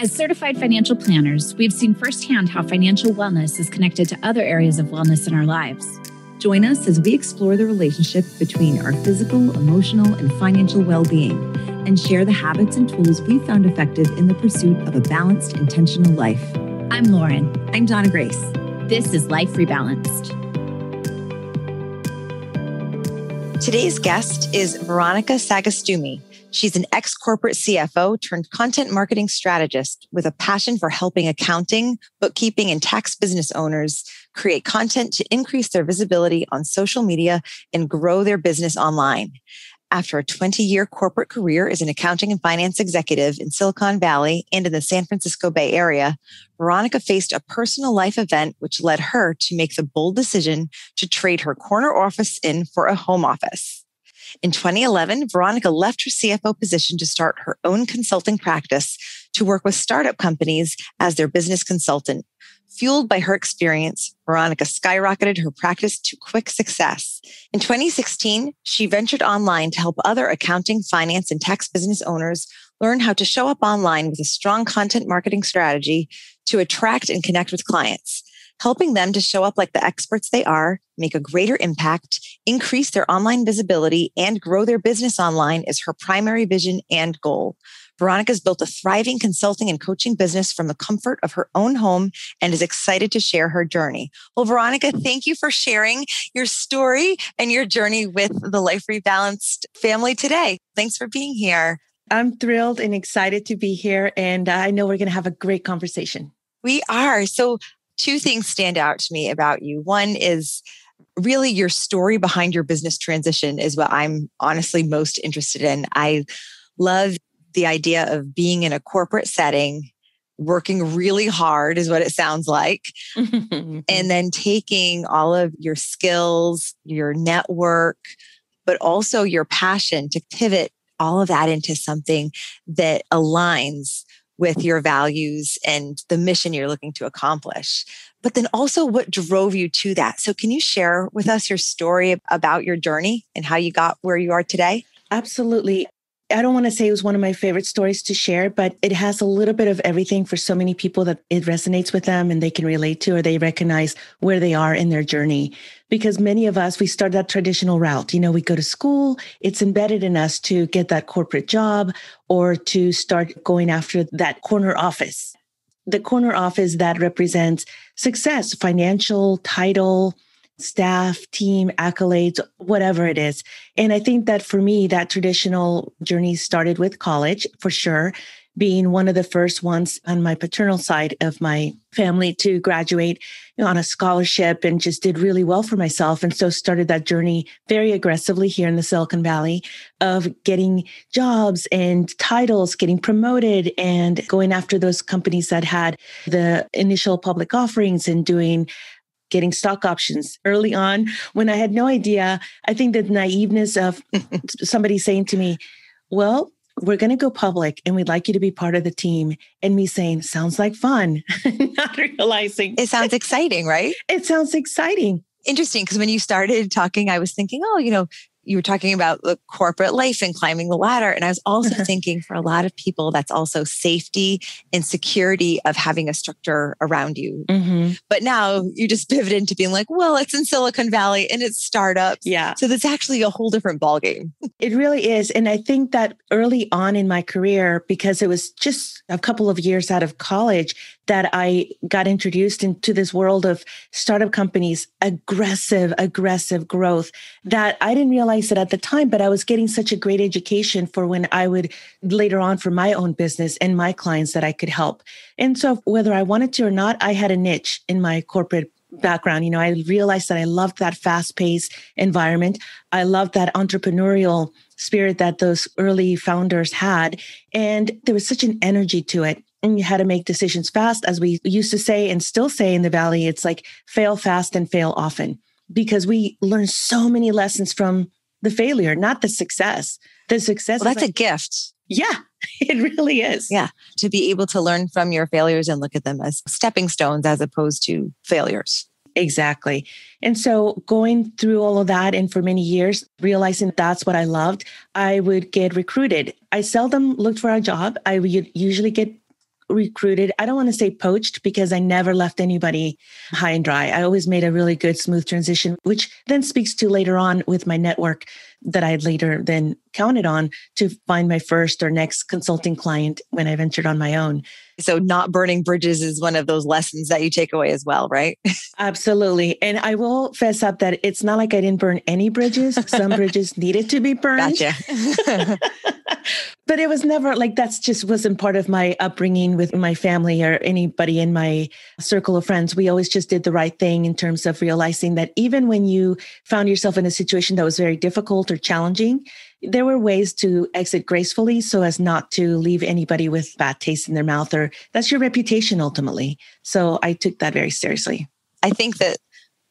As certified financial planners, we've seen firsthand how financial wellness is connected to other areas of wellness in our lives. Join us as we explore the relationship between our physical, emotional, and financial well being and share the habits and tools we found effective in the pursuit of a balanced, intentional life. I'm Lauren. I'm Donna Grace. This is Life Rebalanced. Today's guest is Veronica Sagastume. She's an ex corporate CFO turned content marketing strategist with a passion for helping accounting, bookkeeping, and tax business owners create content to increase their visibility on social media and grow their business online. After a 20 year corporate career as an accounting and finance executive in Silicon Valley and in the San Francisco Bay Area, Veronica faced a personal life event which led her to make the bold decision to trade her corner office in for a home office. In 2011, Veronica left her CFO position to start her own consulting practice to work with startup companies as their business consultant. Fueled by her experience, Veronica skyrocketed her practice to quick success. In 2016, she ventured online to help other accounting, finance, and tax business owners learn how to show up online with a strong content marketing strategy to attract and connect with clients helping them to show up like the experts they are, make a greater impact, increase their online visibility, and grow their business online is her primary vision and goal. Veronica's built a thriving consulting and coaching business from the comfort of her own home and is excited to share her journey. Well, Veronica, thank you for sharing your story and your journey with the Life Rebalanced family today. Thanks for being here. I'm thrilled and excited to be here, and I know we're going to have a great conversation. We are. So, two things stand out to me about you. One is really your story behind your business transition is what I'm honestly most interested in. I love the idea of being in a corporate setting, working really hard, is what it sounds like, and then taking all of your skills, your network, but also your passion to pivot all of that into something that aligns with your values and the mission you're looking to accomplish. But then also what drove you to that. So, can you share with us your story about your journey and how you got where you are today? Absolutely. I don't want to say it was one of my favorite stories to share, but it has a little bit of everything for so many people that it resonates with them and they can relate to or they recognize where they are in their journey. Because many of us, we start that traditional route. You know, we go to school, it's embedded in us to get that corporate job or to start going after that corner office. The corner office that represents success, financial, title, staff, team, accolades, whatever it is. And I think that for me, that traditional journey started with college for sure, being one of the first ones on my paternal side of my family to graduate on a scholarship and just did really well for myself. And so started that journey very aggressively here in the Silicon Valley of getting jobs and titles, getting promoted and going after those companies that had the initial public offerings and doing getting stock options early on when I had no idea. I think the naiveness of somebody saying to me, Well, we're going to go public and we'd like you to be part of the team. And me saying, Sounds like fun, not realizing it sounds exciting, right? It sounds exciting. Interesting. Because when you started talking, I was thinking, Oh, you know, you were talking about the corporate life and climbing the ladder. And I was also thinking for a lot of people, that's also safety and security of having a structure around you. Mm-hmm. But now you just pivot into being like, well, it's in Silicon Valley and it's startups. Yeah. So that's actually a whole different ballgame. It really is. And I think that early on in my career, because it was just a couple of years out of college, that I got introduced into this world of startup companies, aggressive, aggressive growth that I didn't realize it at the time, but I was getting such a great education for when I would later on for my own business and my clients that I could help. And so whether I wanted to or not, I had a niche in my corporate background. You know, I realized that I loved that fast paced environment. I loved that entrepreneurial spirit that those early founders had. And there was such an energy to it and you had to make decisions fast as we used to say and still say in the valley it's like fail fast and fail often because we learn so many lessons from the failure not the success the success well, that's like, a gift yeah it really is yeah to be able to learn from your failures and look at them as stepping stones as opposed to failures Exactly. And so going through all of that and for many years, realizing that's what I loved, I would get recruited. I seldom looked for a job. I would usually get recruited. I don't want to say poached because I never left anybody high and dry. I always made a really good, smooth transition, which then speaks to later on with my network that I had later then counted on to find my first or next consulting client when I ventured on my own. So, not burning bridges is one of those lessons that you take away as well, right? Absolutely. And I will fess up that it's not like I didn't burn any bridges. Some bridges needed to be burned. Gotcha. but it was never like that's just wasn't part of my upbringing with my family or anybody in my circle of friends. We always just did the right thing in terms of realizing that even when you found yourself in a situation that was very difficult or challenging, there were ways to exit gracefully so as not to leave anybody with bad taste in their mouth or that's your reputation ultimately. So I took that very seriously. I think that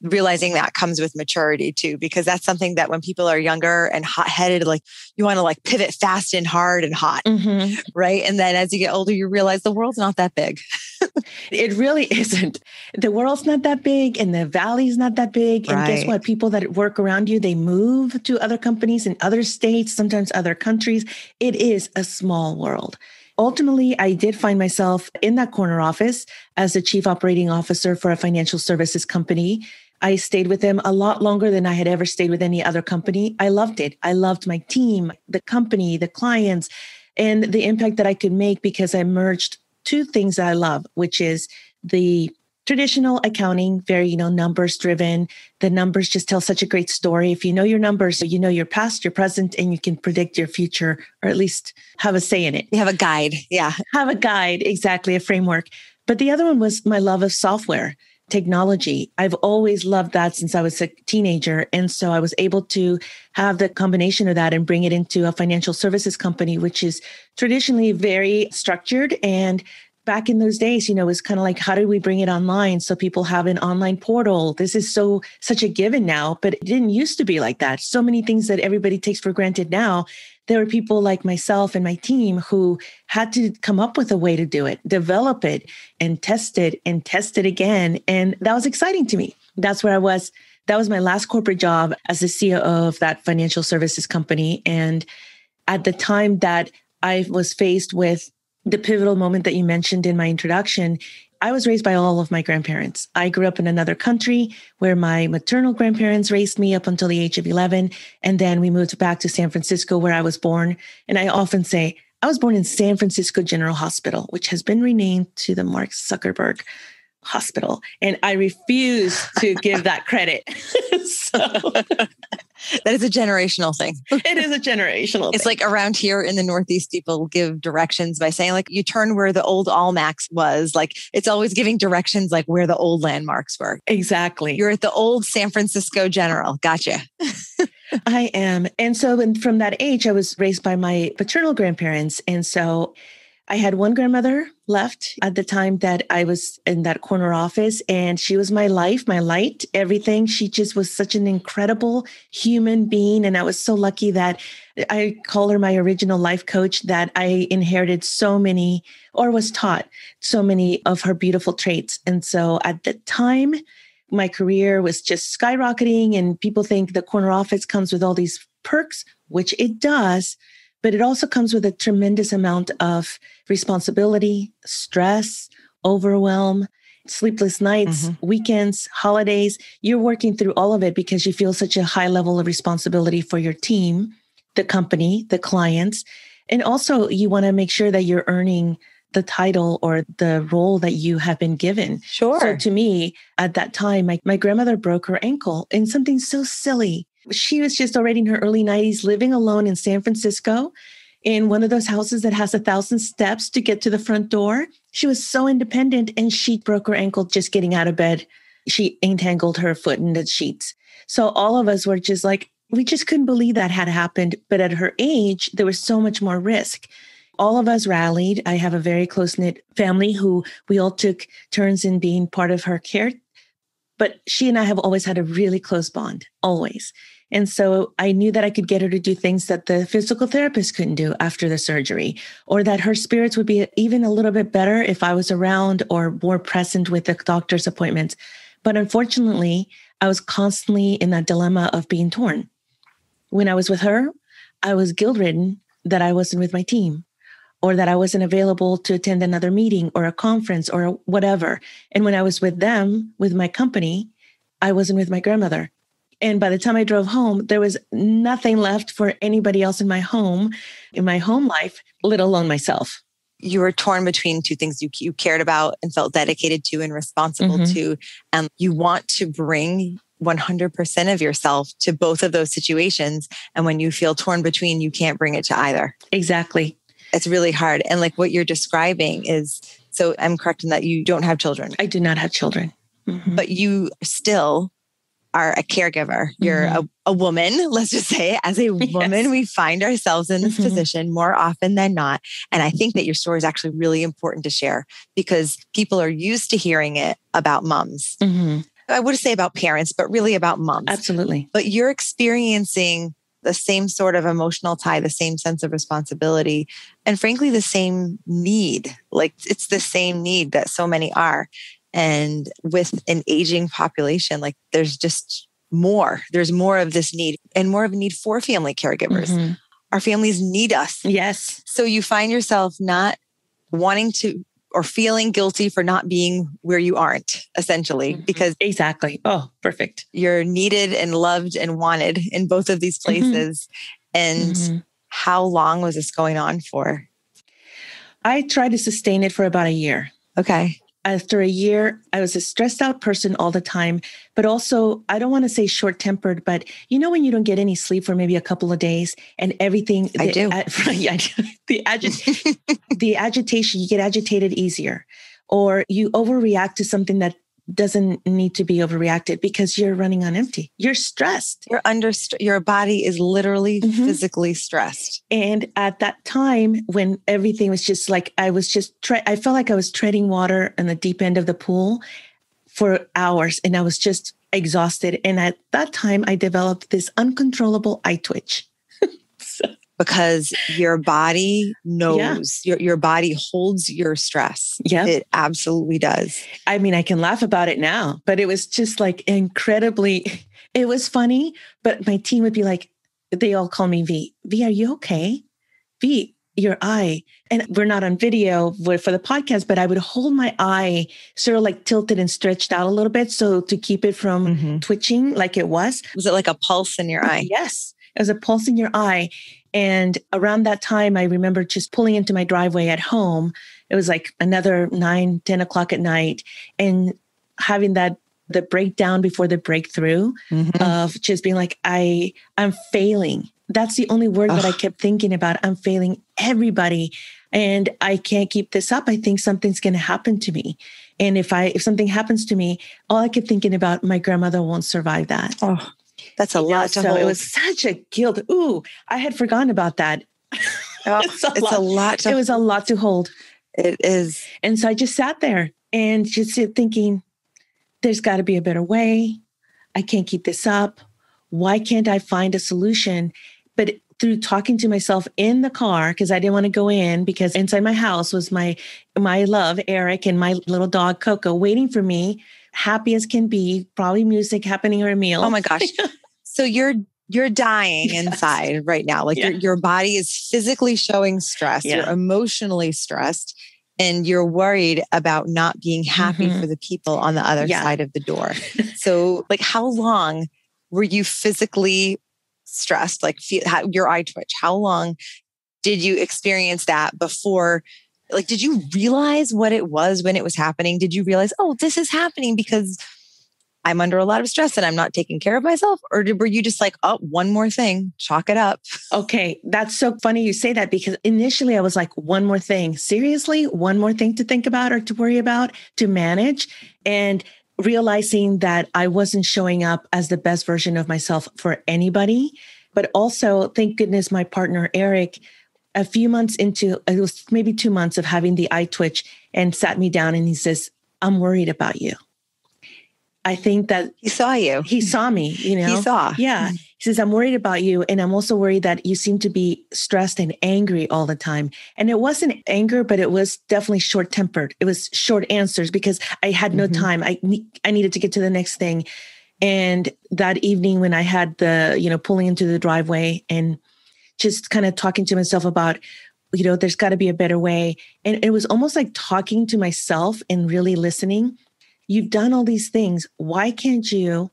realizing that comes with maturity too because that's something that when people are younger and hot-headed like you want to like pivot fast and hard and hot mm-hmm. right? And then as you get older you realize the world's not that big. It really isn't. The world's not that big and the valley's not that big and guess what? People that work around you they move to other companies in other states sometimes other countries. It is a small world. Ultimately, I did find myself in that corner office as a chief operating officer for a financial services company. I stayed with them a lot longer than I had ever stayed with any other company. I loved it. I loved my team, the company, the clients, and the impact that I could make because I merged two things that I love, which is the traditional accounting, very, you know, numbers driven. The numbers just tell such a great story. If you know your numbers, you know your past, your present, and you can predict your future, or at least have a say in it. You have a guide. Yeah. Have a guide, exactly, a framework. But the other one was my love of software technology. I've always loved that since I was a teenager. And so I was able to have the combination of that and bring it into a financial services company, which is traditionally very structured. And back in those days, you know, it was kind of like, how do we bring it online so people have an online portal? This is so, such a given now, but it didn't used to be like that. So many things that everybody takes for granted now there were people like myself and my team who had to come up with a way to do it, develop it, and test it and test it again. And that was exciting to me. That's where I was. That was my last corporate job as the CEO of that financial services company. And at the time that I was faced with the pivotal moment that you mentioned in my introduction, I was raised by all of my grandparents. I grew up in another country where my maternal grandparents raised me up until the age of 11. And then we moved back to San Francisco where I was born. And I often say, I was born in San Francisco General Hospital, which has been renamed to the Mark Zuckerberg Hospital. And I refuse to give that credit. so that is a generational thing. it is a generational It's thing. like around here in the Northeast, people give directions by saying, like, you turn where the old Almax was. Like, it's always giving directions like where the old landmarks were. Exactly. You're at the old San Francisco General. Gotcha. I am. And so from that age, I was raised by my paternal grandparents. And so I had one grandmother left at the time that I was in that corner office, and she was my life, my light, everything. She just was such an incredible human being. And I was so lucky that I call her my original life coach, that I inherited so many or was taught so many of her beautiful traits. And so at the time, my career was just skyrocketing, and people think the corner office comes with all these perks, which it does but it also comes with a tremendous amount of responsibility, stress, overwhelm, sleepless nights, mm-hmm. weekends, holidays. You're working through all of it because you feel such a high level of responsibility for your team, the company, the clients. And also, you want to make sure that you're earning the title or the role that you have been given. Sure. So to me, at that time, my, my grandmother broke her ankle in something so silly she was just already in her early 90s living alone in San Francisco in one of those houses that has a thousand steps to get to the front door. She was so independent and she broke her ankle just getting out of bed. She entangled her foot in the sheets. So all of us were just like, we just couldn't believe that had happened. But at her age, there was so much more risk. All of us rallied. I have a very close knit family who we all took turns in being part of her care. But she and I have always had a really close bond, always. And so I knew that I could get her to do things that the physical therapist couldn't do after the surgery, or that her spirits would be even a little bit better if I was around or more present with the doctor's appointments. But unfortunately, I was constantly in that dilemma of being torn. When I was with her, I was guilt ridden that I wasn't with my team. or that I wasn't available to attend another meeting or a conference or whatever. And when I was with them, with my company, I wasn't with my grandmother. And by the time I drove home, there was nothing left for anybody else in my home, in my home life, let alone myself. You were torn between two things you, you cared about and felt dedicated to and responsible mm-hmm. to. And you want to bring 100% of yourself to both of those situations. And when you feel torn between, you can't bring it to either. Exactly. It's really hard. And like what you're describing is so I'm correct in that you don't have children. I do not have children. Mm-hmm. But you still are a caregiver. You're mm-hmm. a, a, woman, let's just say, as a woman, yes. we find ourselves in this mm-hmm. position more often than not. And I think that your story is actually really important to share because people are used to hearing it about moms. Mm-hmm. I would say about parents, but really about moms. Absolutely. But you're experiencing the same sort of emotional tie, the same sense of responsibility, and frankly, the same need. Like it's the same need that so many are. And with an aging population, like there's just more, there's more of this need and more of a need for family caregivers. Mm-hmm. Our families need us. Yes. So you find yourself not wanting to or feeling guilty for not being where you aren't essentially mm-hmm. because exactly oh perfect you're needed and loved and wanted in both of these mm-hmm. places mm-hmm. and mm-hmm. how long was this going on for i tried to sustain it for about a year okay after a year, I was a stressed out person all the time, but also, I don't want to say short tempered, but you know, when you don't get any sleep for maybe a couple of days and everything, I the, do. the, agit- the agitation, you get agitated easier, or you overreact to something that doesn't need to be overreacted because you're running on empty. You're stressed. You're under your body is literally mm-hmm. physically stressed. And at that time when everything was just like I was just tre- I felt like I was treading water in the deep end of the pool for hours and I was just exhausted and at that time I developed this uncontrollable eye twitch because your body knows yeah. your, your body holds your stress. Yeah. It absolutely does. I mean, I can laugh about it now, but it was just like incredibly, it was funny. But my team would be like, they all call me V. V, are you okay? V, your eye. And we're not on video for the podcast, but I would hold my eye sort of like tilted and stretched out a little bit. So to keep it from mm-hmm. twitching like it was. Was it like a pulse in your eye? Yes. It was a pulse in your eye. And around that time, I remember just pulling into my driveway at home. It was like another nine, 10 o'clock at night, and having that the breakdown before the breakthrough mm-hmm. of just being like, I, I'm failing. That's the only word Ugh. that I kept thinking about. I'm failing everybody and I can't keep this up. I think something's going to happen to me. And if I, if something happens to me, all I kept thinking about, my grandmother won't survive that. Oh. That's a lot so hold. it was such a guilt. Ooh, I had forgotten about that. Oh, it's, a, it's lot. a lot. To, it was a lot to hold. It is. And so I just sat there and just thinking, there's got to be a better way. I can't keep this up. Why can't I find a solution? But through talking to myself in the car, because I didn't want to go in, because inside my house was my my love, Eric, and my little dog Coco waiting for me, happy as can be, probably music happening or a meal. Oh my gosh. So you're you're dying yes. inside right now. Like yeah. your your body is physically showing stress. Yeah. You're emotionally stressed and you're worried about not being happy mm-hmm. for the people on the other yeah. side of the door. so like how long were you physically stressed? Like feel, how, your eye twitch? How long did you experience that before like did you realize what it was when it was happening? Did you realize, "Oh, this is happening because I'm under a lot of stress and I'm not taking care of myself? Or were you just like, oh, one more thing, chalk it up? Okay. That's so funny you say that because initially I was like, one more thing. Seriously? One more thing to think about or to worry about, to manage. And realizing that I wasn't showing up as the best version of myself for anybody. But also, thank goodness, my partner, Eric, a few months into it was maybe two months of having the eye twitch and sat me down and he says, I'm worried about you. I think that he saw you. He saw me, you know. He saw. Yeah. He says, I'm worried about you. And I'm also worried that you seem to be stressed and angry all the time. And it wasn't anger, but it was definitely short tempered. It was short answers because I had no mm-hmm. time. I, I needed to get to the next thing. And that evening when I had the, you know, pulling into the driveway and just kind of talking to myself about you know, there's got to be a better way. And it was almost like talking to myself and really listening. You've done all these things. Why can't you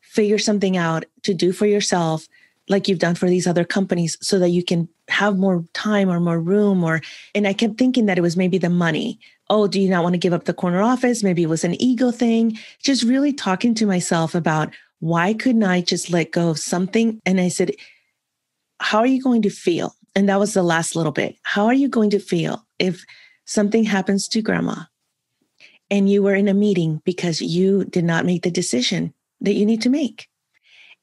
figure something out to do for yourself like you've done for these other companies so that you can have more time or more room or and i kept thinking that it was maybe the money. Oh do you not want to give up the corner office? Maybe it was an ego thing. Just really talking to myself about why couldn't i just let go of something? And i said how are you going to feel? And that was the last little bit. How are you going to feel if something happens to grandma and you were in a meeting because you did not make the decision that you need to make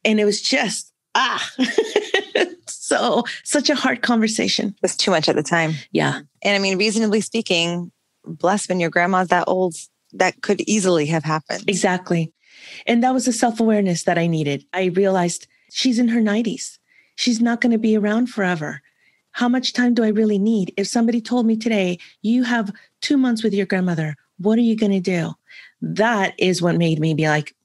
and it was just ah, so such a hard conversation. It was too much at the time. Yeah. And I mean, reasonably speaking, bless when your grandma's that old, that could easily have happened. Exactly. And that was the self awareness that I needed. I realized she's in her 90s. She's not going to be around forever. How much time do I really need? If somebody told me today, you have two months with your grandmother, what are you going to do? That is what made me be like,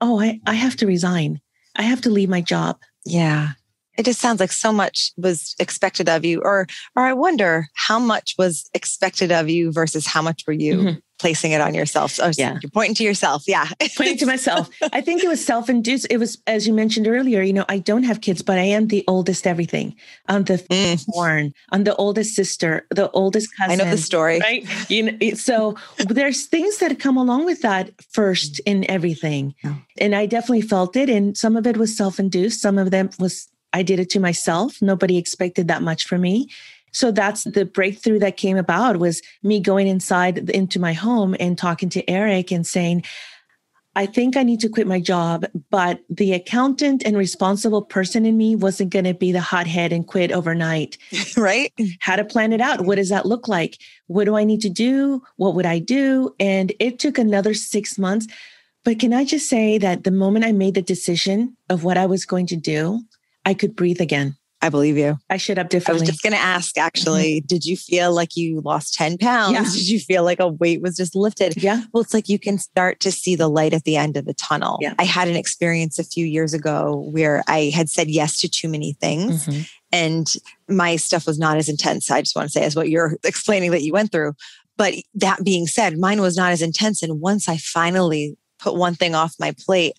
oh, I, I have to resign. I have to leave my job. Yeah. It just sounds like so much was expected of you or or I wonder how much was expected of you versus how much were you mm-hmm placing it on yourself. Oh, yeah. You're pointing to yourself. Yeah. pointing to myself. I think it was self induced. It was, as you mentioned earlier, you know, I don't have kids, but I am the oldest everything. I'm the mm. born. I'm the oldest sister, the oldest cousin. I know the story. Right. You know, so there's things that come along with that first in everything. Oh. And I definitely felt it. And some of it was self induced. Some of them was, I did it to myself. Nobody expected that much from me. So that's the breakthrough that came about was me going inside into my home and talking to Eric and saying, I think I need to quit my job, but the accountant and responsible person in me wasn't going to be the hothead and quit overnight. right? How to plan it out. What does that look like? What do I need to do? What would I do? And it took another six months. But can I just say that the moment I made the decision of what I was going to do, I could breathe again. I believe you. I should up differently. I was just going to ask actually, mm-hmm. did you feel like you lost 10 pounds? Yeah. Did you feel like a weight was just lifted? Yeah. Well, it's like you can start to see the light at the end of the tunnel. Yeah. I had an experience a few years ago where I had said yes to too many things mm-hmm. and my stuff was not as intense. I just want to say as what you're explaining that you went through. But that being said, mine was not as intense. And once I finally put one thing off my plate,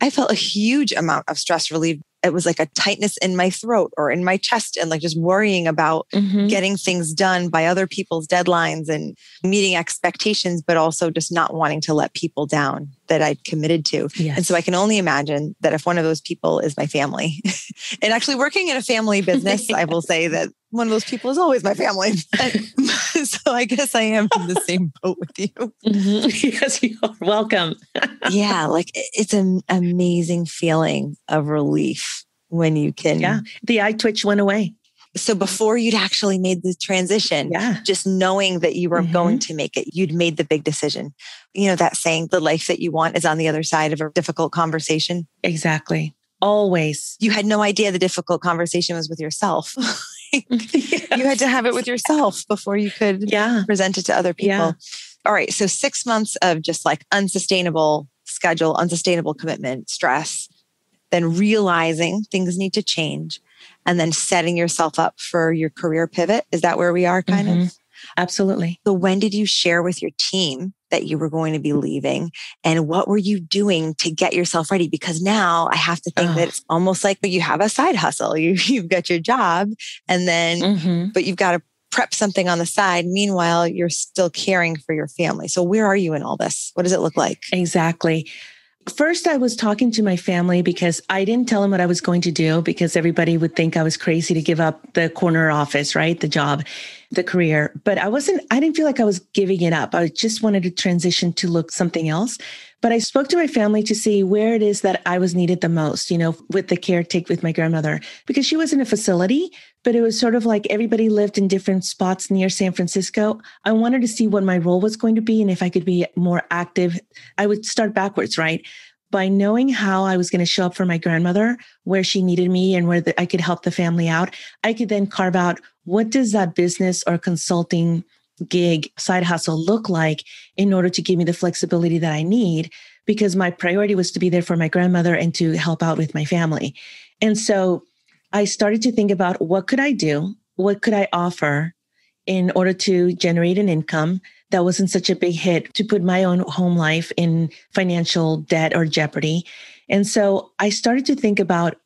I felt a huge amount of stress relief it was like a tightness in my throat or in my chest and like just worrying about mm-hmm. getting things done by other people's deadlines and meeting expectations, but also just not wanting to let people down that I'd committed to. Yes. And so I can only imagine that if one of those people is my family and actually working in a family business, I will say that one of those people is always my family. so I guess I am in the same boat with you. Mm-hmm. Yes, you are welcome. yeah, like it's an amazing feeling of relief when you can. Yeah, the eye twitch went away. So before you'd actually made the transition, yeah. just knowing that you were mm-hmm. going to make it, you'd made the big decision. You know, that saying, the life that you want is on the other side of a difficult conversation. Exactly. Always. You had no idea the difficult conversation was with yourself. Yes. You had to have it with yourself before you could yeah. present it to other people. Yeah. All right. So six months of just like unsustainable schedule, unsustainable commitment, stress, then realizing things need to change and then setting yourself up for your career pivot. Is that where we are kind mm-hmm. of? Absolutely. So when did you share with your team that you were going to be leaving and what were you doing to get yourself ready? Because now i have to think oh. that it's almost like you have a side hustle. You you've got your job and then mm-hmm. but you've got to prep something on the side. Meanwhile you're still caring for your family. So where are you in all this? What does it look like? Exactly. First, I was talking to my family because I didn't tell them what I was going to do because everybody would think I was crazy to give up the corner office, right? The job the career, but I wasn't, I didn't feel like I was giving it up. I just wanted to transition to look something else. But I spoke to my family to see where it is that I was needed the most, you know, with the caretaker with my grandmother, because she was in a facility, but it was sort of like everybody lived in different spots near San Francisco. I wanted to see what my role was going to be and if I could be more active. I would start backwards, right? by knowing how I was going to show up for my grandmother, where she needed me and where the, I could help the family out, I could then carve out what does that business or consulting gig side hustle look like in order to give me the flexibility that I need because my priority was to be there for my grandmother and to help out with my family. And so I started to think about what could I do what could I offer in order to generate an income that wasn't such a big hit to put my own home life in financial debt or jeopardy. And so I started to think about,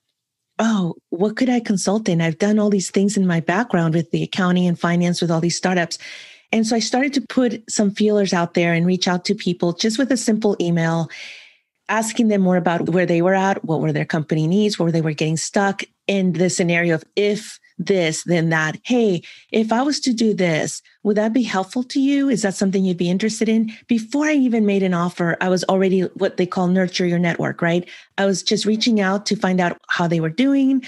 oh, what could I consult in? I've done all these things in my background with the accounting and finance with all these startups. And so I started to put some feelers out there and reach out to people just with a simple email, asking them more about where they were at, what were their company needs, where they were getting stuck in the scenario of if this, then that. Hey, if I was to do this, would that be helpful to you? Is that something you'd be interested in? Before I even made an offer, I was already what they call nurture your network, right? I was just reaching out to find out how they were doing.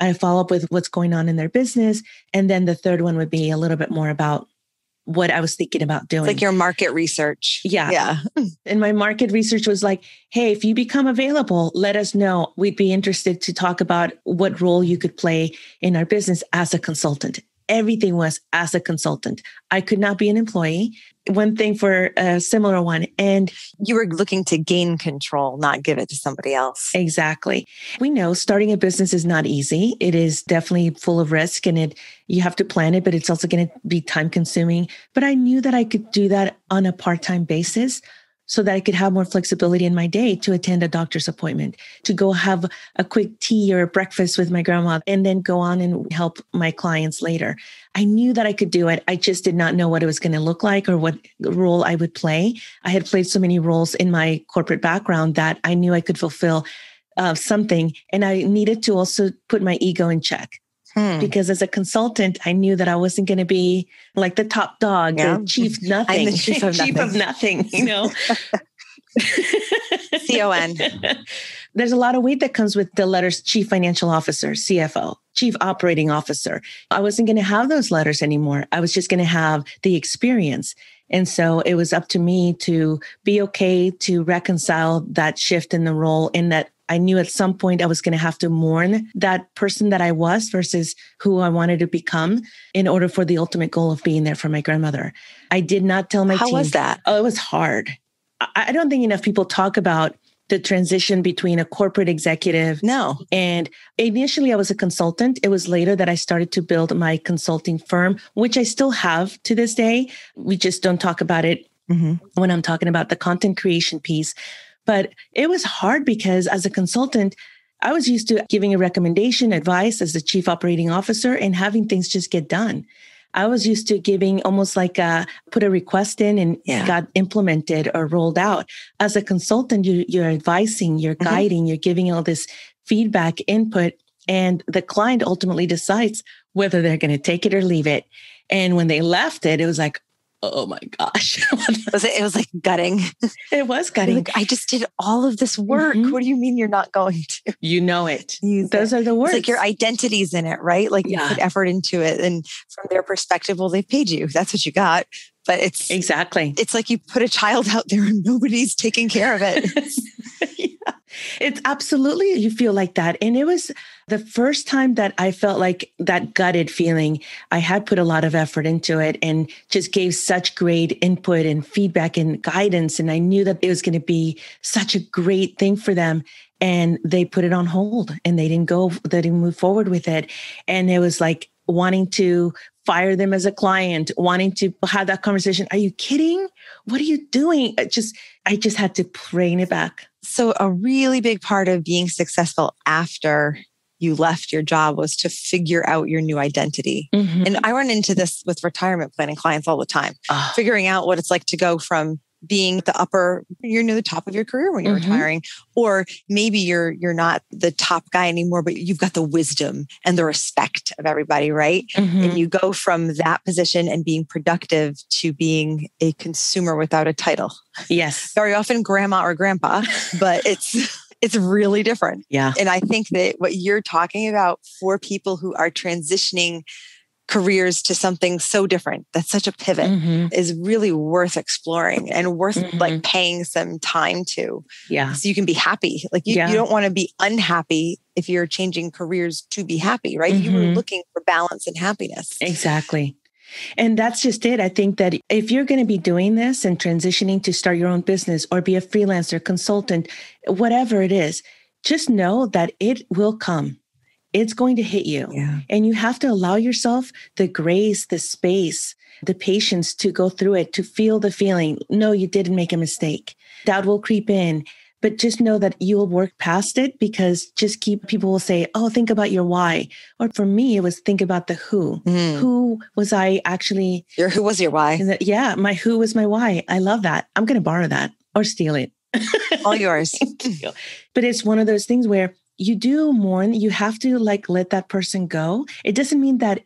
I follow up with what's going on in their business. And then the third one would be a little bit more about what I was thinking about doing. It's like your market research. Yeah. Yeah. and my market research was like, hey, if you become available, let us know. We'd be interested to talk about what role you could play in our business as a consultant everything was as a consultant. I could not be an employee. One thing for a similar one. And you were looking to gain control, not give it to somebody else. Exactly. We know starting a business is not easy. It is definitely full of risk and it you have to plan it, but it's also going to be time consuming. But I knew that I could do that on a part-time basis so that I could have more flexibility in my day to attend a doctor's appointment, to go have a quick tea or breakfast with my grandma, and then go on and help my clients later. I knew that I could do it. I just did not know what it was going to look like or what role I would play. I had played so many roles in my corporate background that I knew I could fulfill uh, something. And I needed to also put my ego in check. Hmm. Because as a consultant, I knew that I wasn't going to be like the top dog, yeah. the chief nothing, I'm the chief of chief nothing. Of nothing you know, CON. There's a lot of weight that comes with the letters chief financial officer, CFO, chief operating officer. I wasn't going to have those letters anymore. I was just going to have the experience. And so it was up to me to be okay to reconcile that shift in the role in that I knew at some point I was going to have to mourn that person that I was versus who I wanted to become in order for the ultimate goal of being there for my grandmother. I did not tell my How team. was that? Oh, it was hard. I don't think enough people talk about the transition between a corporate executive. No. And initially I was a consultant. It was later that I started to build my consulting firm, which I still have to this day. We just don't talk about it mm-hmm. when I'm talking about the content creation piece. But it was hard because as a consultant, I was used to giving a recommendation, advice as the chief operating officer and having things just get done. I was used to giving almost like a put a request in and yeah. got implemented or rolled out. As a consultant, you, you're advising, you're mm-hmm. guiding, you're giving all this feedback, input, and the client ultimately decides whether they're going to take it or leave it. And when they left it, it was like, oh my gosh. was it, it was like gutting. It was gutting. Like, I just did all of this work. Mm-hmm. What do you mean you're not going to? You know it. Use Those it. are the words. It's like your identity's in it, right? Like yeah. you put effort into it. And from their perspective, well, they've paid you. That's what you got. But it's exactly. It's like you put a child out there and nobody's taking care of it. It's absolutely, you feel like that. And it was the first time that I felt like that gutted feeling. I had put a lot of effort into it and just gave such great input and feedback and guidance. And I knew that it was going to be such a great thing for them. And they put it on hold and they didn't go, they didn't move forward with it. And it was like wanting to fire them as a client, wanting to have that conversation. Are you kidding? What are you doing? I just, I just had to rein it back. So a really big part of being successful after you left your job was to figure out your new identity. Mm-hmm. And I run into this with retirement planning clients all the time, uh, figuring out what it's like to go from being the upper you're near the top of your career when you're mm-hmm. retiring or maybe you're you're not the top guy anymore but you've got the wisdom and the respect of everybody right? Mm-hmm. and you go from that position and being productive to being a consumer without a title. Yes. Very often grandma or grandpa but it's it's really different. Yeah. And i think that what you're talking about for people who are transitioning careers to something so different that's such a pivot mm-hmm. is really worth exploring and worth mm-hmm. like paying some time to yeah so you can be happy like you, yeah. you don't want to be unhappy if you're changing careers to be happy right mm-hmm. you were mm-hmm. looking for balance and happiness exactly and that's just it. I think that if you're going to be doing this and transitioning to start your own business or be a freelancer, consultant, whatever it is, just know that it will come it's going to hit you. Yeah. And you have to allow yourself the grace, the space, the patience to go through it, to feel the feeling. No, you didn't make a mistake. Doubt will creep in, but just know that you'll work past it because just keep people will say, Oh, think about your why. Or for me, it was think about the who. Mm. Who was I actually? Your who was your why? that- Yeah, my who was my why. I love that. I'm going to borrow that or steal it. All yours. but it's one of those things where you do mourn you have to like let that person go. It doesn't mean that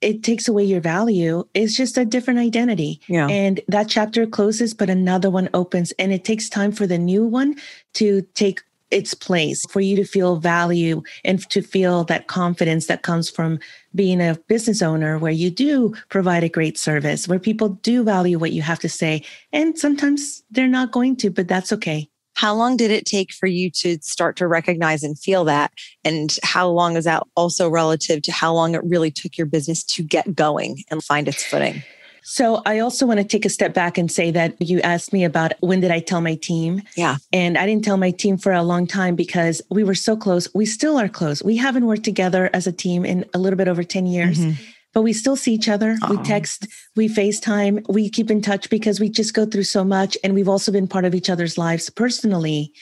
it takes away your value. It's just a different identity. Yeah. and that chapter closes but another one opens and it takes time for the new one to take its place for you to feel value and to feel that confidence that comes from being a business owner where you do provide a great service where people do value what you have to say. And sometimes they're not going to but that's okay How long did it take for you to start to recognize and feel that? And how long is that also relative to how long it really took your business to get going and find its footing? So I also want to take a step back and say that you asked me about when did I tell my team? Yeah. And I didn't tell my team for a long time because we were so close. We still are close. We haven't worked together as a team in a little bit over 10 years. Mm-hmm. But we still see each other. We text, we FaceTime, we keep in touch because we just go through so much. And we've also been part of each other's lives personally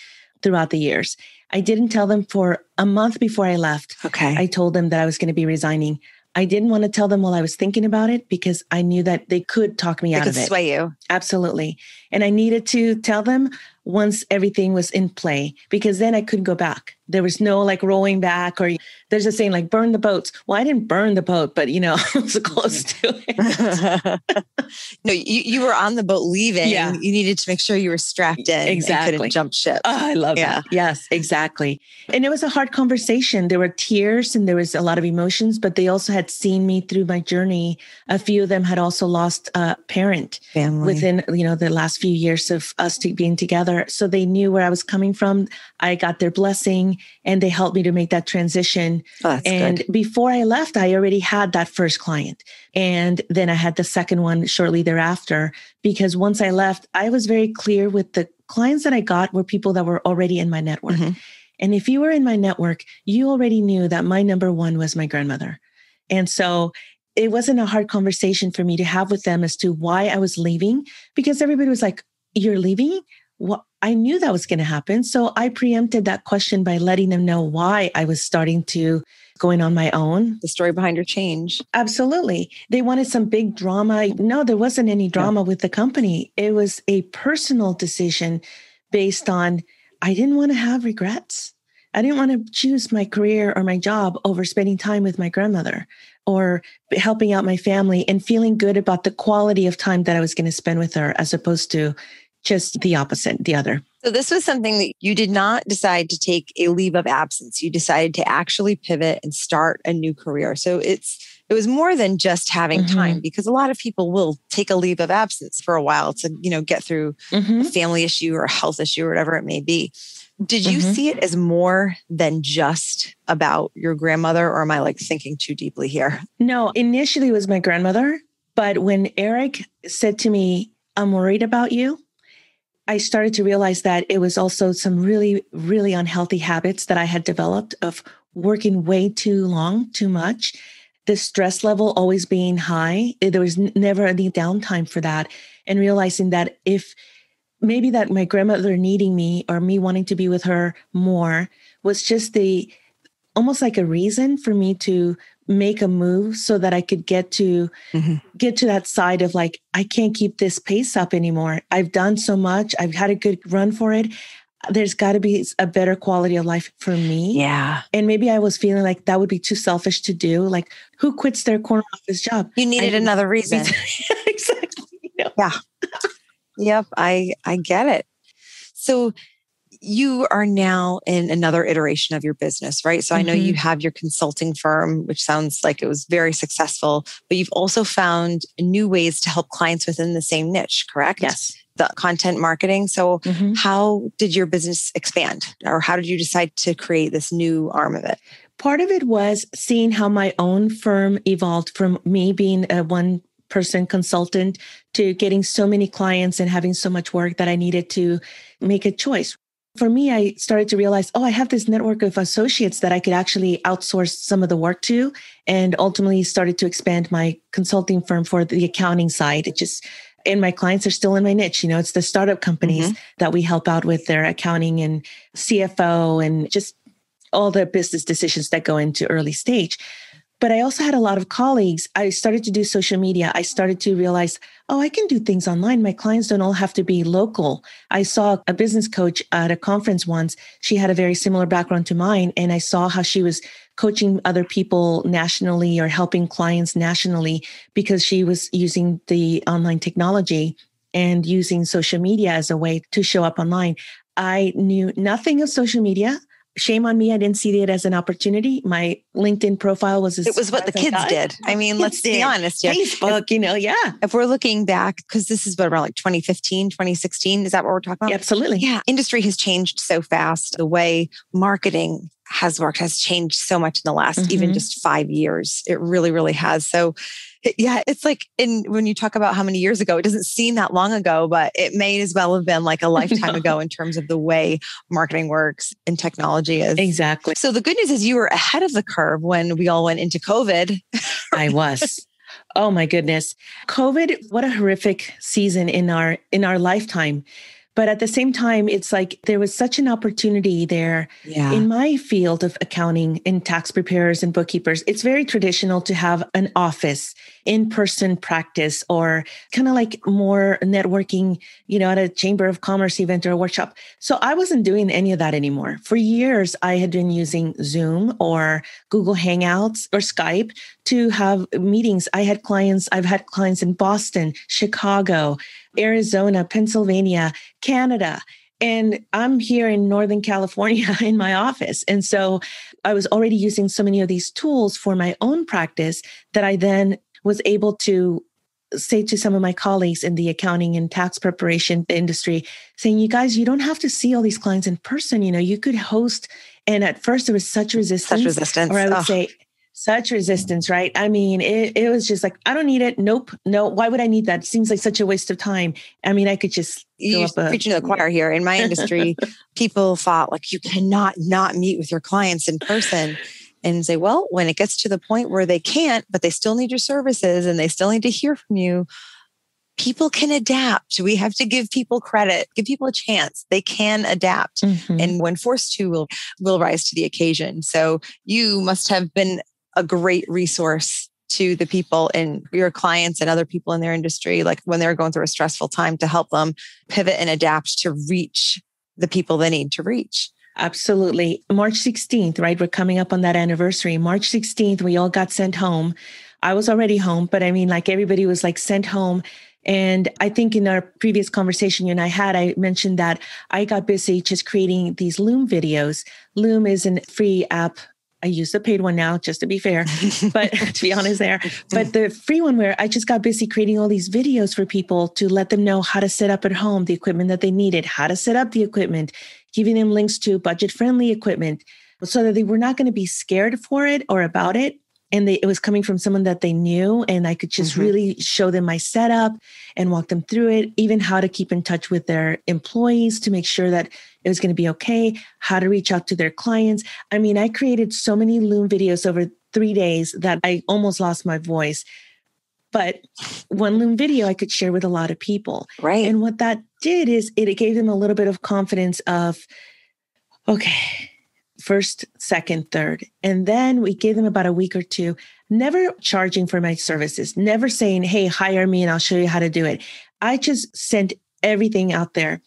throughout the years. I didn't tell them for a month before I left. Okay. I told them that I was going to be resigning. I didn't want to tell them while I was thinking about it because I knew that they could talk me it out of it. sway you. Absolutely. And I needed to tell them once everything was in play because then I couldn't go back. There was no like rolling back or there's a saying like burn the boats. Well, I didn't burn the boat, but you know, I was close to it. no, you, you were on the boat leaving. Yeah. You needed to make sure you were strapped in and Exactly. couldn't jump ship. Oh, I love Yeah. that. Yes, exactly. And it was a hard conversation. There were tears and there was a lot of emotions, but they also had seen me through my journey. A few of them had also lost a parent Family. within, you know, the last few years of us to being together. So they knew where I was coming from. I got their blessing and they helped me to make that transition. oh, and good. before I left, I already had that first client. And then I had the second one shortly thereafter. Because once I left, I was very clear with the clients that I got were people that were already in my network. Mhm. And if you were in my network, you already knew that my number one was my grandmother. And so it wasn't a hard conversation for me to have with them as to why I was leaving because everybody was like, You're leaving? Well, I knew that was going to happen. So I preempted that question by letting them know why I was starting to going on my own. The story behind your change. Absolutely. They wanted some big drama. No, there wasn't any drama with the company. It was a personal decision based on I didn't want to have regrets. I didn't want to choose my career or my job over spending time with my grandmother or helping out my family and feeling good about the quality of time that I was going to spend with her as opposed to just the opposite, the other. So this was something that you did not decide to take a leave of absence. You decided to actually pivot and start a new career. So it's it was more than just having Mhm. time because a lot of people will take a leave of absence for a while to, you know, get through a family issue or a health issue or whatever it may be. Did you Mhm. see it as more than just about your grandmother or am I like thinking too deeply here? No, initially it was my grandmother. But when Eric said to me, I'm worried about you, I started to realize that it was also some really, really unhealthy habits that I had developed of working way too long, too much. The stress level always being high. Eh, there was never any downtime for that. And realizing that if maybe that my grandmother needing me or me wanting to be with her more was just the almost like a reason for me to make a move so that I could get to Mhm. get to that side of like I can't keep this pace up anymore. I've done so much. I've had a good run for it. There's got to be a better quality of life for me. Yeah. And maybe I was feeling like that would be too selfish to do. Like who quits their corner office job? You needed I- another reason. exactly. Yeah. Yep, I I get it. So you are now in another iteration of your business, right? So I know you have your consulting firm, which sounds like it was very successful, but you've also found new ways to help clients within the same niche, correct? Yes. The content marketing. So Mhm. how did your business expand or how did you decide to create this new arm of it? Part of it was seeing how my own firm evolved from me being a one person consultant to getting so many clients and having so much work that I needed to make a choice. For me, I started to realize, oh, I have this network of associates that I could actually outsource some of the work to, and ultimately started to expand my consulting firm for the accounting side. It just and my clients are still in my niche. You know, it's the startup companies mm-hmm. that we help out with their accounting and CFO and just all the business decisions that go into early stage. But I also had a lot of colleagues. I started to do social media. I started to realize, oh, I can do things online. My clients don't all have to be local. I saw a business coach at a conference once. She had a very similar background to mine. And I saw how she was coaching other people nationally or helping clients nationally because she was using the online technology and using social media as a way to show up online. I knew nothing of social media shame on me. I didn't see it as an opportunity. My LinkedIn profile was it was what the kids did. I mean, kids let's did. be honest. Yeah. Facebook, you know, yeah. If we're looking back, because this is what around like 2015, 2016, is that what we're talking about? Yeah, absolutely. Yeah. Industry has changed so fast. The way marketing has worked has changed so much in the last mm-hmm. even just five years. It really, really has. So yeah, it's like in when you talk about how many years ago, it doesn't seem that long ago, but it may as well have been like a lifetime ago in terms of the way marketing works and technology is. Exactly. So the good news is you were ahead of the curve when we all went into COVID. I was. Oh my goodness. COVID, what a horrific season in our in our lifetime. But at the same time, it's like there was such an opportunity there yeah. in my field of accounting and tax preparers and bookkeepers. It's very traditional to have an office, in person practice, or kind of like more networking, you know, at a chamber of commerce event or a workshop. So I wasn't doing any of that anymore. For years, I had been using Zoom or Google Hangouts or Skype to have meetings. I had clients, I've had clients in Boston, Chicago, Arizona, Pennsylvania, Canada. And I'm here in Northern California in my office. And so I was already using so many of these tools for my own practice that I then was able to say to some of my colleagues in the accounting and tax preparation industry, saying, you guys, you don't have to see all these clients in person. You know, you could host. And at first there was such resistance. Such resistance. Or I would oh. say, such resistance, right? I mean, it, it was just like, I don't need it. Nope. No, why would I need that? It seems like such a waste of time. I mean, I could just you a, preaching to the choir here. In my industry, people thought like you cannot not meet with your clients in person and say, well, when it gets to the point where they can't, but they still need your services and they still need to hear from you, people can adapt. We have to give people credit, give people a chance. They can adapt. Mm-hmm. And when forced to, will will rise to the occasion. So you must have been a great resource to the people and your clients and other people in their industry, like when they're going through a stressful time to help them pivot and adapt to reach the people they need to reach. Absolutely. March 16th, right? We're coming up on that anniversary. March 16th, we all got sent home. I was already home, but I mean, like everybody was like sent home. And I think in our previous conversation you and I had, I mentioned that I got busy just creating these Loom videos. Loom is a free app I use the paid one now, just to be fair, but to be honest, there. But the free one where I just got busy creating all these videos for people to let them know how to set up at home the equipment that they needed, how to set up the equipment, giving them links to budget friendly equipment so that they were not going to be scared for it or about it and they, it was coming from someone that they knew and i could just mm-hmm. really show them my setup and walk them through it even how to keep in touch with their employees to make sure that it was going to be okay how to reach out to their clients. I mean i created so many loom videos over three days that i almost lost my voice. But one loom video i could share with a lot of people. Right. And what that did is it, it gave them a little bit of confidence of okay first, second, third. And then we gave them about a week or two, never charging for my services, never saying, hey, hire me and I'll show you how to do it. I just sent everything out there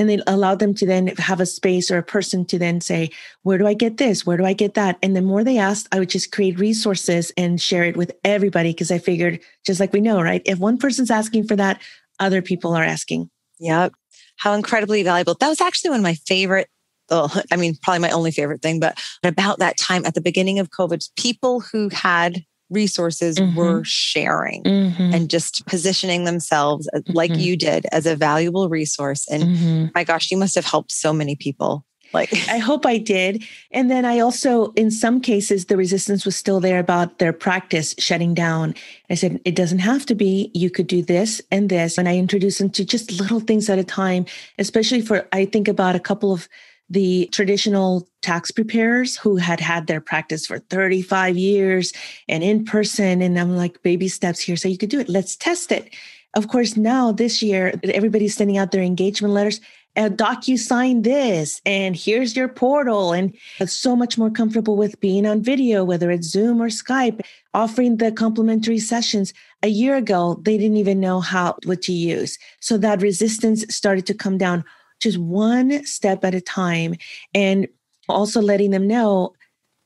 and they allowed them to then have a space or a person to then say, where do I get this? Where do I get that? And the more they asked, I would just create resources and share it with everybody because I figured, just like we know, right? If one person's asking for that, other people are asking. Yep. How incredibly valuable. That was actually one of my favorite oh, I mean, probably my only favorite thing, but about that time at the beginning of COVID, people who had resources mm-hmm. were sharing mm-hmm. and just positioning themselves like mm-hmm. you did as a valuable resource. And mm-hmm. my gosh, you must have helped so many people. Like, I hope I did. And then I also, in some cases, the resistance was still there about their practice shutting down. I said, it doesn't have to be. You could do this and this. And I introduced them to just little things at a time, especially for, I think about a couple of the traditional tax preparers who had had their practice for 35 years and in person. And I'm like, baby steps here. So you could do it. Let's test it. Of course, now this year, everybody's sending out their engagement letters. Uh, A DocuSign this, and here's your portal. And it's so much more comfortable with being on video, whether it's Zoom or Skype, offering the complimentary sessions. A year ago, they didn't even know how what to use. So that resistance started to come down just one step at a time. And also letting them know,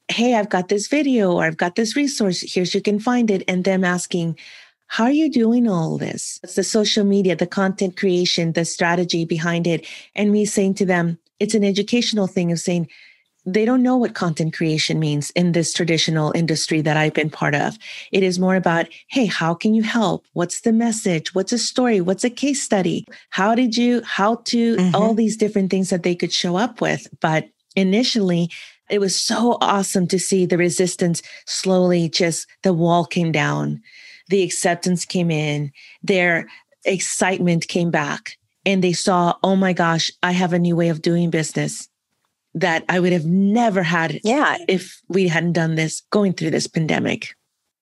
hey, I've got this video or I've got this resource. Here's you can find it. And them asking, how are you doing all this? It's the social media, the content creation, the strategy behind it. And me saying to them, it's an educational thing of saying, they don't know what content creation means in this traditional industry that I've been part of. It is more about, hey, how can you help? What's the message? What's a story? What's a case study? How did you, how to, mm-hmm. all these different things that they could show up with. But initially, it was so awesome to see the resistance slowly just the wall came down the acceptance came in, their excitement came back, and they saw, oh my gosh, I have a new way of doing business that I would have never had yeah. if we hadn't done this going through this pandemic.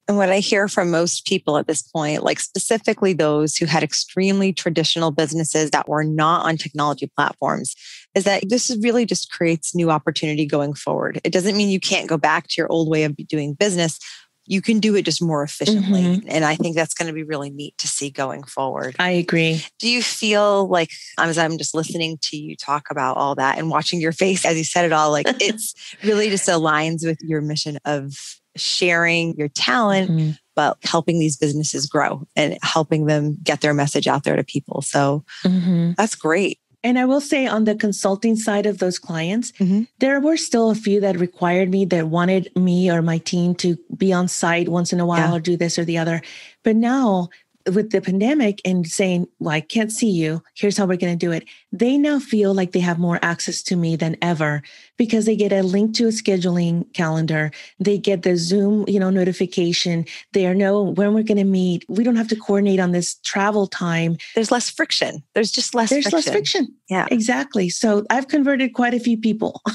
And what I hear from most people at this point, like specifically those who had extremely traditional businesses that were not on technology platforms, is that this really just creates new opportunity going forward. It doesn't mean you can't go back to your old way of doing business, you can do it just more efficiently. Mm-hmm. And I think that's going to be really neat to see going forward. I agree. Do you feel like, as I'm just listening to you talk about all that and watching your face as you said it all, like it's really just aligns with your mission of sharing your talent, mm-hmm. but helping these businesses grow and helping them get their message out there to people. So mm-hmm. that's great. And I will say on the consulting side of those clients, mm-hmm. there were still a few that required me that wanted me or my team to be on site once in a while yeah. or do this or the other. But now with the pandemic and saying, well, I can't see you. Here's how we're going to do it. They now feel like they have more access to me than ever because they get a link to a scheduling calendar. They get the Zoom, you know, notification. They are know when we're going to meet. We don't have to coordinate on this travel time. There's less friction. There's just less There's friction. less friction. Yeah. Exactly. So I've converted quite a few people.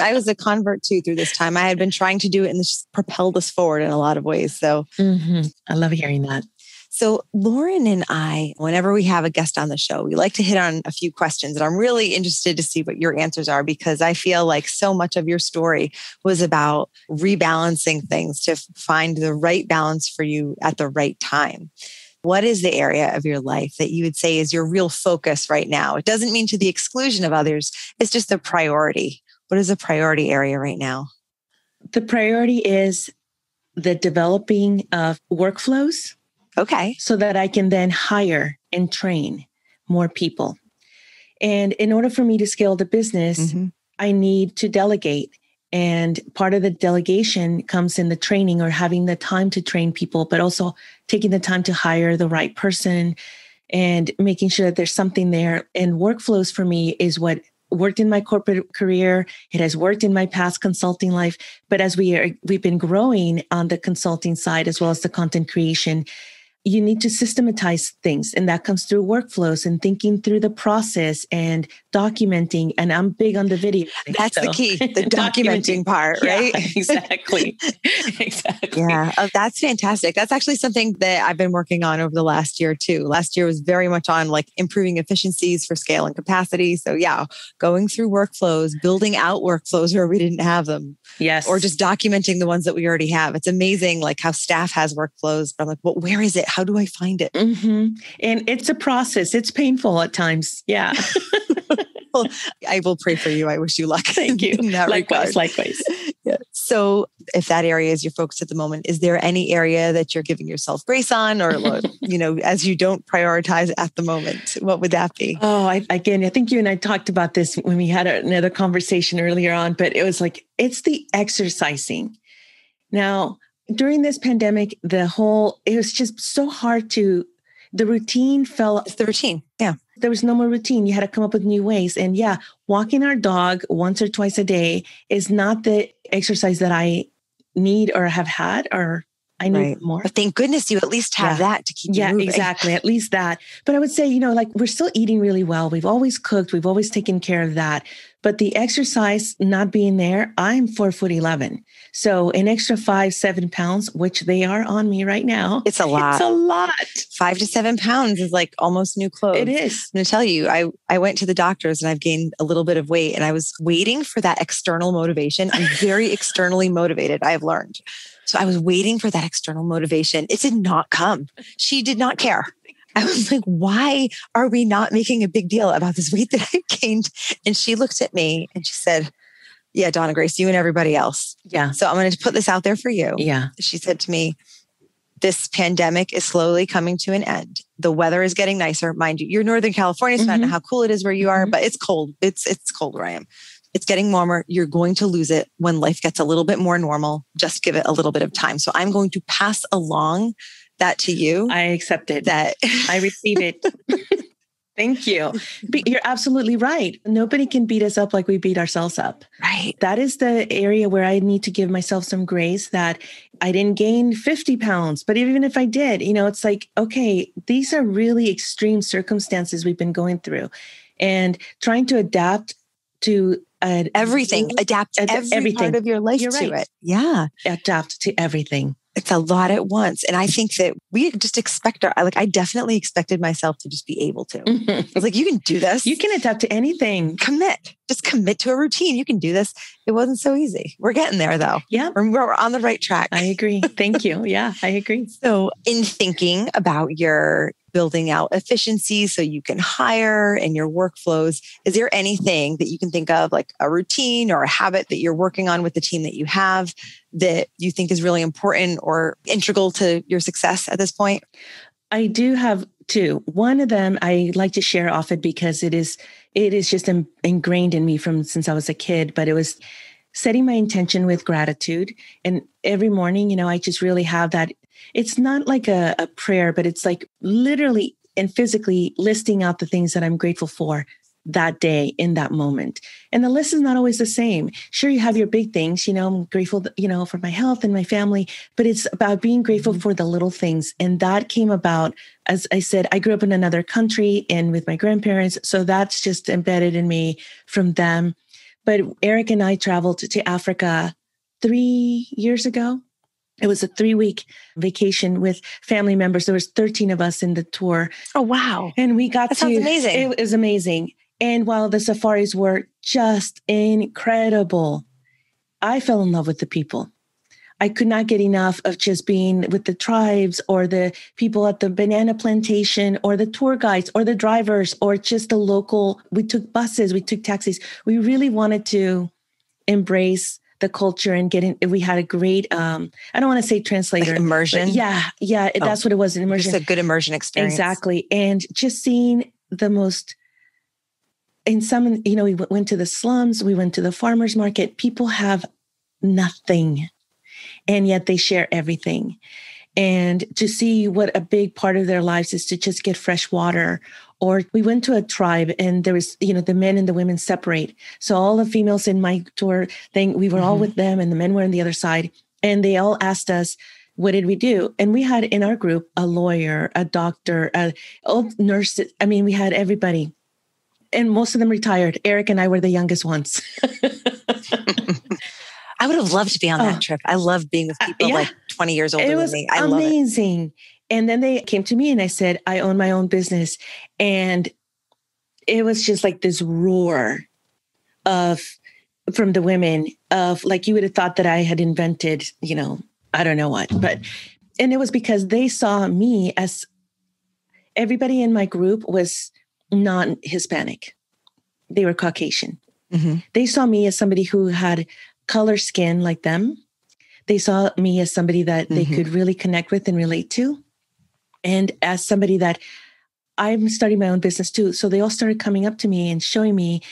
I was a convert too through this time. I had been trying to do it and this propelled us forward in a lot of ways. So mm-hmm. I love hearing that. So, Lauren and I, whenever we have a guest on the show, we like to hit on a few questions. And I'm really interested to see what your answers are because I feel like so much of your story was about rebalancing things to find the right balance for you at the right time. What is the area of your life that you would say is your real focus right now? It doesn't mean to the exclusion of others, it's just the priority. What is a priority area right now? The priority is the developing of workflows Okay. So that I can then hire and train more people. And in order for me to scale the business, mm-hmm. I need to delegate. And part of the delegation comes in the training or having the time to train people, but also taking the time to hire the right person and making sure that there's something there. And workflows for me is what worked in my corporate career. It has worked in my past consulting life. But as we are, we've been growing on the consulting side as well as the content creation, you need to systematize things and that comes through workflows and thinking through the process and documenting and i'm big on the video that's so. the key the documenting. part right? yeah, exactly. Exactly. Yeah oh, that's fantastic. That's actually something that i've been working on over the last year too. Last year was very much on like improving efficiencies for scale and capacity. So yeah going through workflows building out workflows where we didn't have them yes. or just documenting the ones that we already have. It's amazing like how staff has workflows but i'm like well where is it how do I find it? Mm-hmm. And it's a process. It's painful at times. Yeah. well, I will pray for you. I wish you luck. Thank you. likewise, regard. likewise. Yeah. So, if that area is your focus at the moment, is there any area that you're giving yourself grace on, or you know, as you don't prioritize at the moment, what would that be? Oh, I, again, I think you and I talked about this when we had another conversation earlier on, but it was like it's the exercising. Now, during this pandemic, the whole, it was just so hard to, the routine fell. It's the routine. Yeah. There was no more routine. You had to come up with new ways. And yeah, walking our dog once or twice a day is not the exercise that I need or have had or I need right. more. But thank goodness you at least have yeah. that to keep yeah, moving. exactly. At least that. But I would say, you know, like we're still eating really well. We've always cooked. We've always taken care of that. But the exercise not being there, I'm four foot 11. So an extra five, seven pounds, which they are on me right now. It's a lot. It's a lot. Five to seven pounds is like almost new clothes. It is. I'm going to tell you, I, I went to the doctors and I've gained a little bit of weight and I was waiting for that external motivation. I'm very externally motivated, I've learned. So I was waiting for that external motivation. It did not come. She did not care. I was like, why are we not making a big deal about this weight that I gained? And she looked at me and she said, Yeah, Donna Grace, you and everybody else. Yeah. So I'm going to put this out there for you. Yeah. She said to me, This pandemic is slowly coming to an end. The weather is getting nicer. Mind you, you're Northern California, so mm-hmm. I don't know how cool it is where you are, mm-hmm. but it's cold. It's it's cold where I am. It's getting warmer. You're going to lose it when life gets a little bit more normal. Just give it a little bit of time. So I'm going to pass along that to you. I accept it. That I receive it. Thank you. You're absolutely right. Nobody can beat us up like we beat ourselves up. Right. That is the area where I need to give myself some grace that I didn't gain 50 pounds, but even if I did, you know, it's like, okay, these are really extreme circumstances we've been going through and trying to adapt to uh, everything, adapt every everything. part of your life You're to right. it. Yeah. Adapt to everything it's a lot at once. And I think that we just expect our, like, I definitely expected myself to just be able to. I was like, you can do this. You can adapt to anything. Commit. Just commit to a routine. You can do this. It wasn't so easy. We're getting there though. Yeah. We're, we're on the right track. I agree. Thank you. Yeah, I agree. So, in thinking about your building out efficiency so you can hire and your workflows. Is there anything that you can think of, like a routine or a habit that you're working on with the team that you have that you think is really important or integral to your success at this point? I do have two. One of them I like to share often because it is it is just ingrained in me from since I was a kid, but it was setting my intention with gratitude and every morning, you know, I just really have that it's not like a, a prayer, but it's like literally and physically listing out the things that I'm grateful for that day in that moment. And the list is not always the same. Sure, you have your big things, you know, I'm grateful, you know, for my health and my family, but it's about being grateful mm-hmm. for the little things. And that came about, as I said, I grew up in another country and with my grandparents. So that's just embedded in me from them. But Eric and I traveled to Africa three years ago it was a three week vacation with family members. There was 13 of us in the tour. Oh, wow. And we got that to, sounds amazing. It was amazing. And while the safaris were just incredible, I fell in love with the people. I could not get enough of just being with the tribes or the people at the banana plantation or the tour guides or the drivers or just the local. We took buses, we took taxis. We really wanted to embrace the culture and getting we had a great um i don't want to say translator like immersion yeah yeah oh, that's what it was an immersion just a good immersion experience exactly and just seeing the most in some you know we went to the slums we went to the farmers market people have nothing and yet they share everything. And to see what a big part of their lives is to just get fresh water. Or we went to a tribe and there was you know the men and the women separate. So all the females in my tour thing we were mm-hmm. all with them and the men were on the other side. And they all asked us what did we do? And we had in our group a lawyer a doctor a old nurse. I mean we had everybody. And most of them retired. Eric and i were the youngest ones I would have loved to be on that oh. trip. I love being with uh, people uh, yeah. like 20 years older than me. I amazing. And then they came to me and I said, I own my own business. And it was just like this roar of from the women of like you would have thought that I had invented, you know, I don't know what, but and it was because they saw me as everybody in my group was non-Hispanic. They were Caucasian. Mm-hmm. They saw me as somebody who had color skin like them. They saw me as somebody that mm-hmm. they could really connect with and relate to and as somebody that I'm starting my own business too. So they all started coming up to me and showing me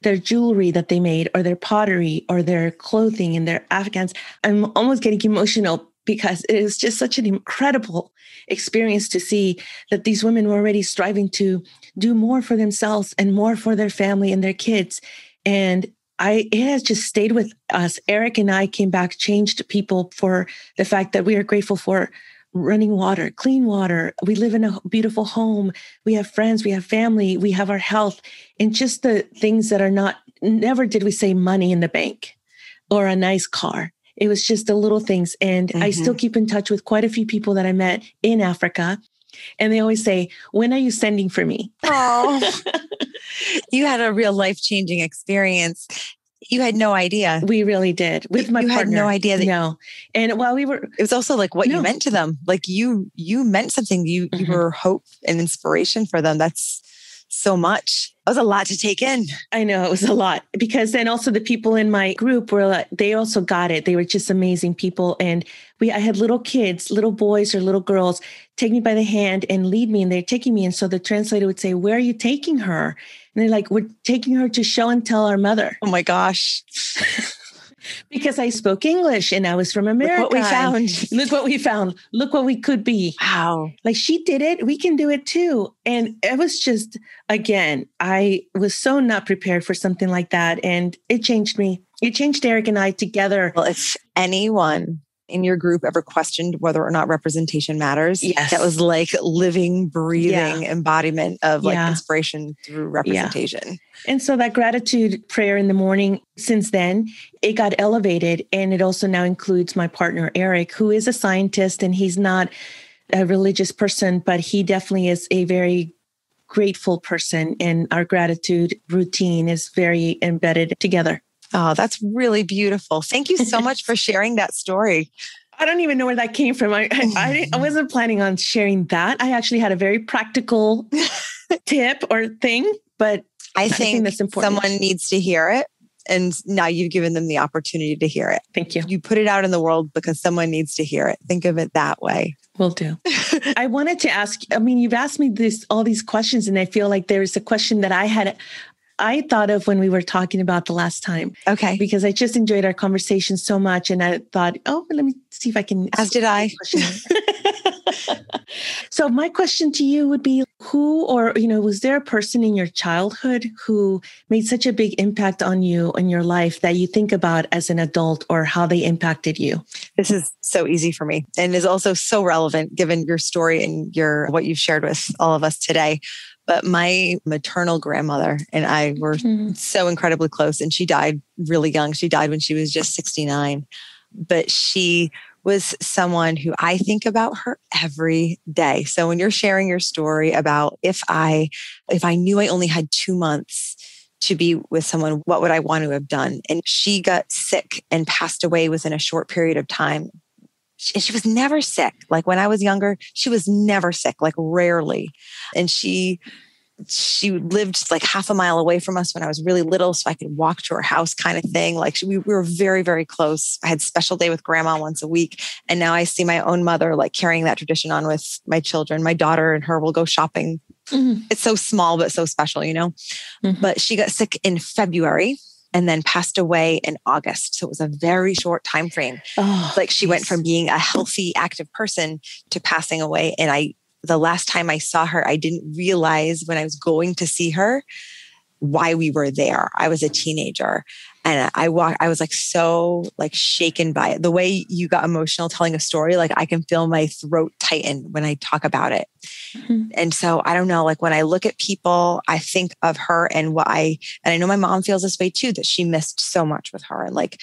their jewelry that they made or their pottery or their clothing and their Afghans. I'm almost getting emotional because it is just such an incredible experience to see that these women were already striving to do more for themselves and more for their family and their kids. And I it has just stayed with us. Eric and I came back, changed people for the fact that we are grateful for running water, clean water. We live in a beautiful home. We have friends, we have family, we have our health, and just the things that are not, never did we say money in the bank or a nice car. It was just the little things. And mm-hmm. I still keep in touch with quite a few people that I met in Africa. And they always say, When are you sending for me? Oh, you had a real life changing experience you had no idea. We really did with my you partner. had no idea that no. And while we were, it was also like what no. you meant to them. Like you, you meant something. You, mm-hmm. you were hope and inspiration for them. That's so much. It was a lot to take in. I know it was a lot because then also the people in my group were like, they also got it. They were just amazing people. And we, I had little kids, little boys or little girls take me by the hand and lead me and they're taking me. And so the translator would say, where are you taking her? And they're like, we're taking her to show and tell our mother. Oh my gosh. because I spoke English and I was from America. Look what we found. Look what we found. Look what we could be. Wow. Like she did it. We can do it too. And it was just, again, I was so not prepared for something like that. And it changed me. It changed Eric and I together. Well, if anyone in your group ever questioned whether or not representation matters. Yes. That was like living, breathing yeah. embodiment of like yeah. inspiration through representation. Yeah. And so that gratitude prayer in the morning, since then, it got elevated. And it also now includes my partner, Eric, who is a scientist and he's not a religious person, but he definitely is a very grateful person. And our gratitude routine is very embedded together. Oh, that's really beautiful. Thank you so much for sharing that story. I don't even know where that came from. I, I, I wasn't planning on sharing that. I actually had a very practical tip or thing, but I think, I think that's important. someone needs to hear it. And now you've given them the opportunity to hear it. Thank you. You put it out in the world because someone needs to hear it. Think of it that way. Will do. I wanted to ask, I mean, you've asked me this all these questions, and I feel like there's a question that I had I thought of when we were talking about the last time. Okay. Because I just enjoyed our conversation so much. And I thought, oh, let me see if I can. As did I. so my question to you would be who or, you know, was there a person in your childhood who made such a big impact on you in your life that you think about as an adult or how they impacted you? This is so easy for me and is also so relevant given your story and your what you've shared with all of us today. But my maternal grandmother and I were mm-hmm. so incredibly close, and she died really young. She died when she was just 69. But she was someone who I think about her every day. So when you're sharing your story about if I if I knew I only had 2 months to be with someone, what would I want to have done? And she got sick and passed away within a short period of time. She, she was never sick. Like when I was younger, she was never sick, like rarely. And she she lived like half a mile away from us when I was really little, so I could walk to her house, kind of thing. Like we, we were very, very close. I had special day with grandma once a week, and now I see my own mother like carrying that tradition on with my children. My daughter and her will go shopping. Mm-hmm. It's so small but so special, you know. Mm-hmm. But she got sick in February, and then passed away in August. So it was a very short time frame. Oh, like she went from being a healthy, active person to passing away. And I, the last time I saw her, I didn't realize when I was going to see her why we were there. I was a teenager and I walk I was like so like shaken by it. The way you got emotional telling a story, like I can feel my throat tighten when I talk about it. Mm-hmm. And so I don't know, like when I look at people, I think of her and what I and I know my mom feels this way too, that she missed so much with her and like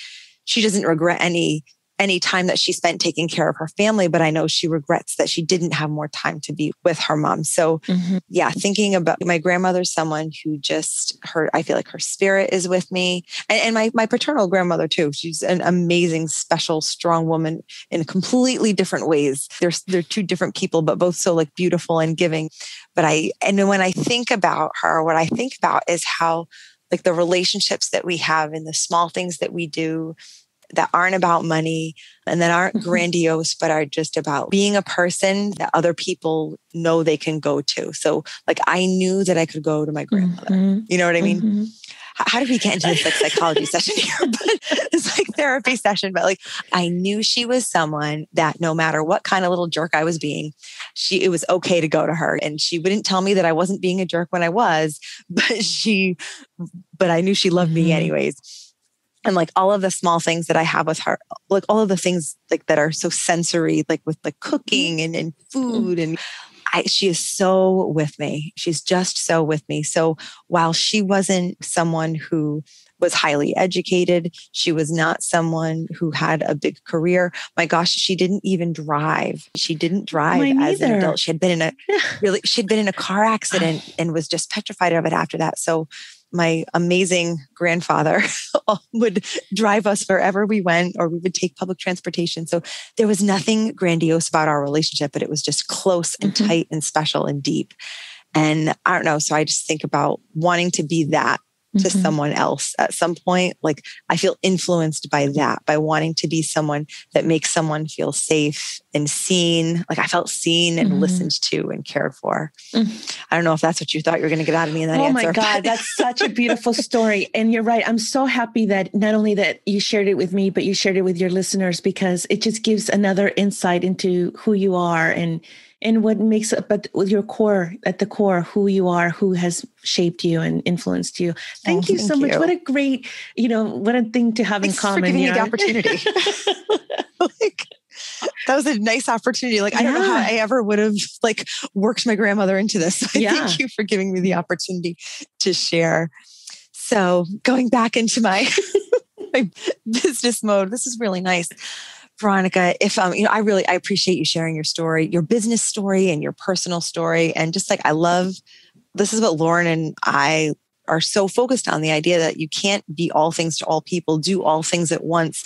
she doesn't regret any any time that she spent taking care of her family, but I know she regrets that she didn't have more time to be with her mom. So, mm-hmm. yeah, thinking about my grandmother, someone who just her, I feel like her spirit is with me, and, and my my paternal grandmother too. She's an amazing, special, strong woman in completely different ways. They're they're two different people, but both so like beautiful and giving. But I and when I think about her, what I think about is how like the relationships that we have and the small things that we do that aren't about money and that aren't mm-hmm. grandiose, but are just about being a person that other people know they can go to. So, like, I knew that I could go to my grandmother. Mm-hmm. You know what I mean? Mm-hmm. How did we get into this like psychology session here? But it's like therapy session. But like, I knew she was someone that no matter what kind of little jerk I was being, she it was okay to go to her, and she wouldn't tell me that I wasn't being a jerk when I was, but she, but I knew she loved me mm-hmm. anyways and like all of the small things that I have with her, like all of the things like that are so sensory, like with the cooking and, and mm-hmm. food and I, she is so with me. She's just so with me. So while she wasn't someone who was highly educated, she was not someone who had a big career. My gosh, she didn't even drive. She didn't drive Mine as an adult. She had been in a really, she'd been in a car accident and was just petrified of it after that. So my amazing grandfather would drive us wherever we went or we would take public transportation. So there was nothing grandiose about our relationship, but it was just close and Mhm. tight and special and deep. And I don't know. So I just think about wanting to be that to Mhm. someone else at some point. Like I feel influenced by that, by wanting to be someone that makes someone feel safe and seen. Like I felt seen and Mhm. listened to and cared for. Mm. I don't know if that's what you thought you were going to get out of me in that oh answer. my god that's such a beautiful story and you're right i'm so happy that not only that you shared it with me but you shared it with your listeners because it just gives another insight into who you are and and what makes up but with your core at the core who you are who has shaped you and influenced you oh, thank Oh, you so much you. what a great you know what a thing to have in Thanks for common giving me you the opportunity. like that was a nice opportunity. Like I don't know how I ever would have like worked my grandmother into this. So Yeah. thank you for giving me the opportunity to share. So going back into my my business mode, this is really nice. Veronica, if um, you know, I really I appreciate you sharing your story, your business story and your personal story. And just like I love this is what Lauren and I are so focused on the idea that you can't be all things to all people, do all things at once.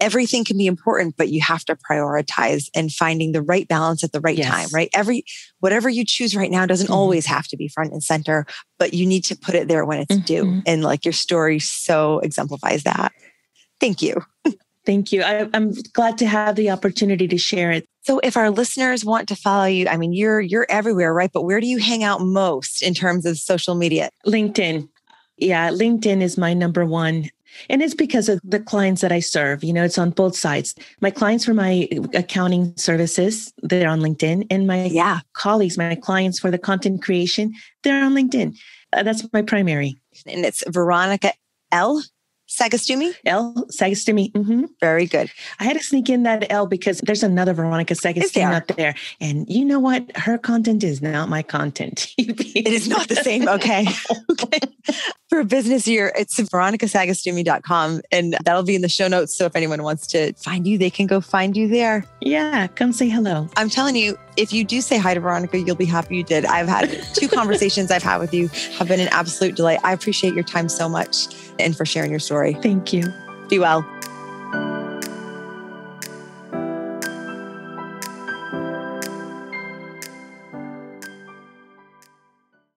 Everything can be important, but you have to prioritize and finding the right balance at the right Yes. time, right? Every whatever you choose right now doesn't Mhm. always have to be front and center, but you need to put it there when it's due. Mhm. And like your story so exemplifies that. Thank you. thank you I, i'm glad to have the opportunity to share it So if our listeners want to follow you, I mean you're you're everywhere, right? But where do you hang out most in terms of social media? LinkedIn. Yeah, LinkedIn is my number one. And it's because of the clients that I serve. You know, it's on both sides. My clients for my accounting services, they're on LinkedIn. And my Yeah. colleagues, my clients for the content creation, they're on LinkedIn. Uh, that's my primary. And it's Veronica L. Sagastume. L Sagastume. hmm Very good. I had to sneak in that L because there's another Veronica Sagastume there? out there. And you know what? Her content is not my content. It is not the same. Okay. okay. For a business year, it's veronicasagastume.com and that'll be in the show notes. So if anyone wants to find you, they can go find you there. Yeah, come say hello. I'm telling you, if you do say hi to Veronica, you'll be happy you did. I've had two conversations I've had with you have been an absolute delight. I appreciate your time so much and for sharing your story. Thank you. Be well.